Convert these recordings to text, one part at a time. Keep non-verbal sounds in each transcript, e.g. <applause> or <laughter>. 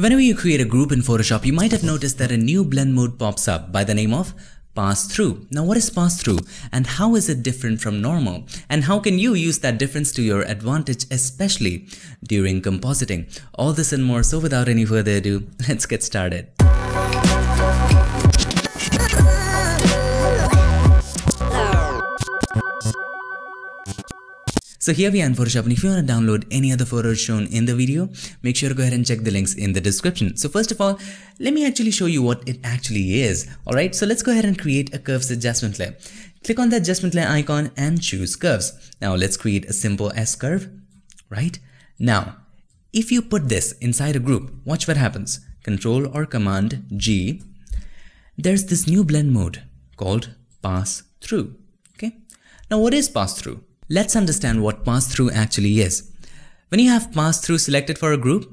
Whenever you create a group in Photoshop, you might have noticed that a new blend mode pops up by the name of pass through. Now what is pass through and how is it different from normal and how can you use that difference to your advantage especially during compositing? All this and more so without any further ado, <laughs> let's get started. So here we are in Photoshop and if you want to download any other photos shown in the video, make sure to go ahead and check the links in the description. So first of all, let me actually show you what it actually is. Alright, so let's go ahead and create a curves adjustment layer. Click on the adjustment layer icon and choose curves. Now let's create a simple S curve, right? Now, if you put this inside a group, watch what happens. Control or Command G, there's this new blend mode called pass through. Okay. Now what is pass through? Let's understand what pass-through actually is. When you have pass-through selected for a group,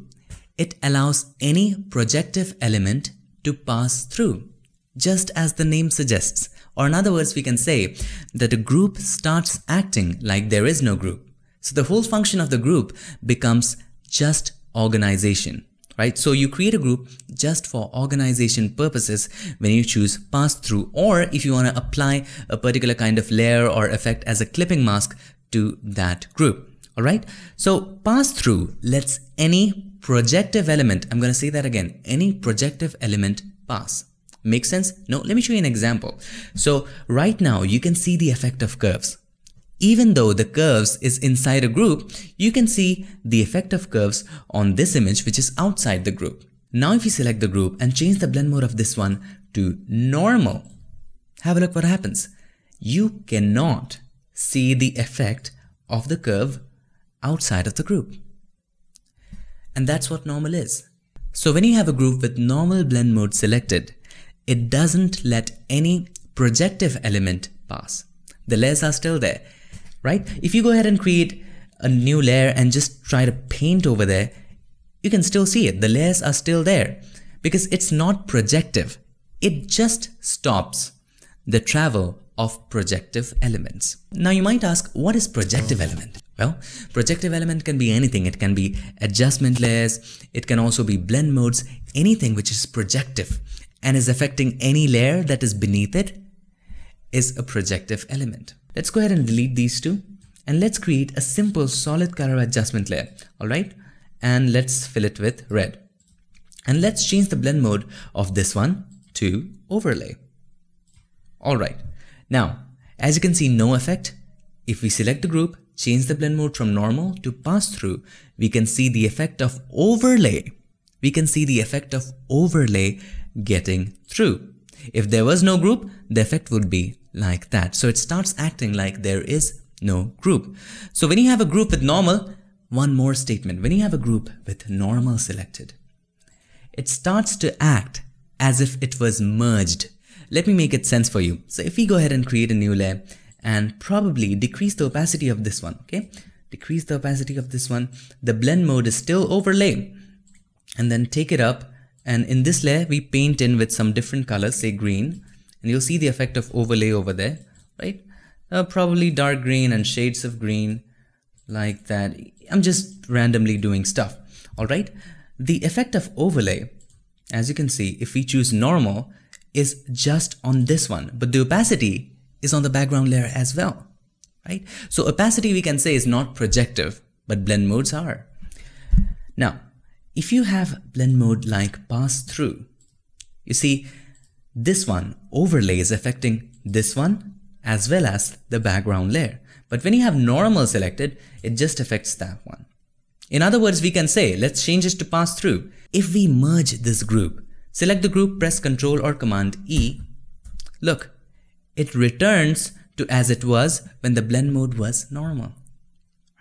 it allows any projective element to pass through, just as the name suggests. Or in other words, we can say that a group starts acting like there is no group. So the whole function of the group becomes just organization right? So you create a group just for organization purposes when you choose pass through or if you want to apply a particular kind of layer or effect as a clipping mask to that group. All right. So pass through lets any projective element, I'm going to say that again, any projective element pass. Make sense? No, let me show you an example. So right now you can see the effect of curves. Even though the curves is inside a group, you can see the effect of curves on this image which is outside the group. Now if you select the group and change the blend mode of this one to normal, have a look what happens. You cannot see the effect of the curve outside of the group. And that's what normal is. So when you have a group with normal blend mode selected, it doesn't let any projective element pass. The layers are still there right? If you go ahead and create a new layer and just try to paint over there, you can still see it. The layers are still there because it's not projective. It just stops the travel of projective elements. Now you might ask, what is projective oh. element? Well, projective element can be anything. It can be adjustment layers. It can also be blend modes, anything which is projective and is affecting any layer that is beneath it is a projective element. Let's go ahead and delete these two and let's create a simple solid color adjustment layer. All right. And let's fill it with red. And let's change the blend mode of this one to overlay. All right. Now, as you can see, no effect. If we select the group, change the blend mode from normal to pass through, we can see the effect of overlay. We can see the effect of overlay getting through. If there was no group, the effect would be like that. So it starts acting like there is no group. So when you have a group with normal, one more statement. When you have a group with normal selected, it starts to act as if it was merged. Let me make it sense for you. So if we go ahead and create a new layer and probably decrease the opacity of this one, okay? Decrease the opacity of this one. The blend mode is still overlay and then take it up and in this layer we paint in with some different colors, say green and you'll see the effect of overlay over there, right? Uh, probably dark green and shades of green like that. I'm just randomly doing stuff, all right? The effect of overlay, as you can see, if we choose normal, is just on this one, but the opacity is on the background layer as well, right? So opacity we can say is not projective, but blend modes are. Now, if you have blend mode like pass through, you see this one overlay is affecting this one as well as the background layer. But when you have normal selected, it just affects that one. In other words, we can say, let's change this to pass through. If we merge this group, select the group, press Ctrl or Command E, look, it returns to as it was when the blend mode was normal.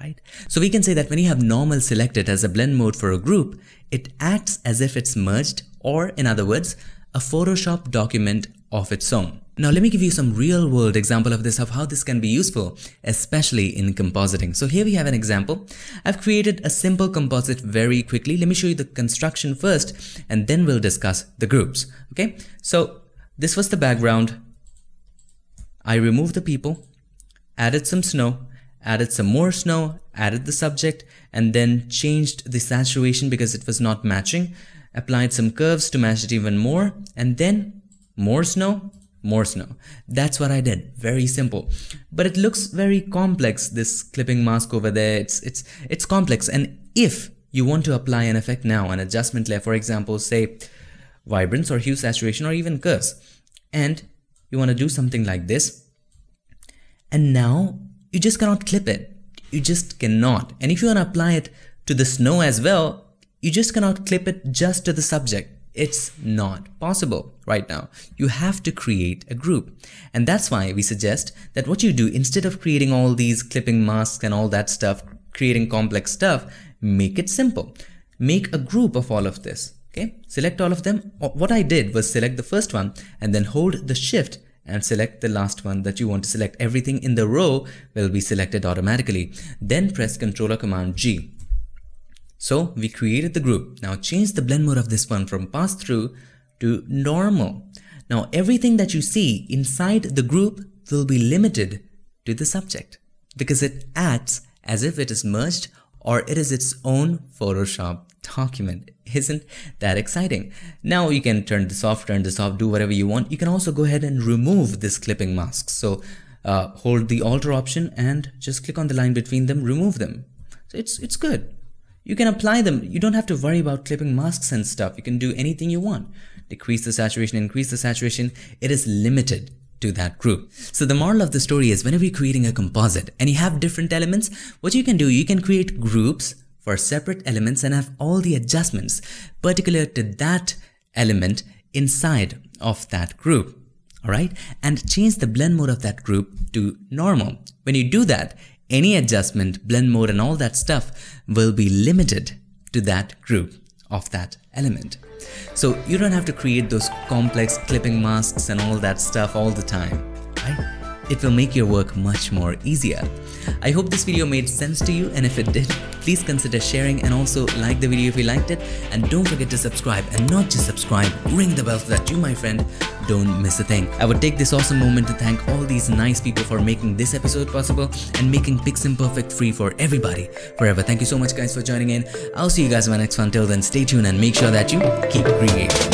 Right? So we can say that when you have normal selected as a blend mode for a group, it acts as if it's merged or in other words, a Photoshop document of its own. Now let me give you some real world example of this, of how this can be useful, especially in compositing. So here we have an example. I've created a simple composite very quickly. Let me show you the construction first and then we'll discuss the groups. Okay, so this was the background. I removed the people, added some snow, added some more snow, added the subject, and then changed the saturation because it was not matching applied some curves to match it even more, and then more snow, more snow. That's what I did. Very simple. But it looks very complex, this clipping mask over there. It's, it's, it's complex. And if you want to apply an effect now, an adjustment layer, for example, say vibrance or hue saturation or even curves, and you want to do something like this, and now you just cannot clip it. You just cannot. And if you want to apply it to the snow as well, you just cannot clip it just to the subject. It's not possible right now. You have to create a group. And that's why we suggest that what you do instead of creating all these clipping masks and all that stuff, creating complex stuff, make it simple. Make a group of all of this. Okay, select all of them. What I did was select the first one and then hold the shift and select the last one that you want to select. Everything in the row will be selected automatically. Then press Ctrl or Command G so we created the group. Now change the blend mode of this one from pass through to normal. Now everything that you see inside the group will be limited to the subject because it acts as if it is merged or it is its own Photoshop document. <laughs> Isn't that exciting? Now you can turn this off, turn this off, do whatever you want. You can also go ahead and remove this clipping mask. So uh, hold the alter option and just click on the line between them, remove them. So it's, it's good. You can apply them. You don't have to worry about clipping masks and stuff. You can do anything you want. Decrease the saturation, increase the saturation. It is limited to that group. So the moral of the story is whenever you're creating a composite and you have different elements, what you can do, you can create groups for separate elements and have all the adjustments particular to that element inside of that group. Alright, and change the blend mode of that group to normal. When you do that, any adjustment, blend mode and all that stuff will be limited to that group of that element. So you don't have to create those complex clipping masks and all that stuff all the time, right? It will make your work much more easier. I hope this video made sense to you and if it did, please consider sharing and also like the video if you liked it and don't forget to subscribe and not just subscribe, ring the bell so that you my friend don't miss a thing. I would take this awesome moment to thank all these nice people for making this episode possible and making Piximperfect free for everybody forever. Thank you so much guys for joining in. I'll see you guys in my next one. Till then, stay tuned and make sure that you keep creating.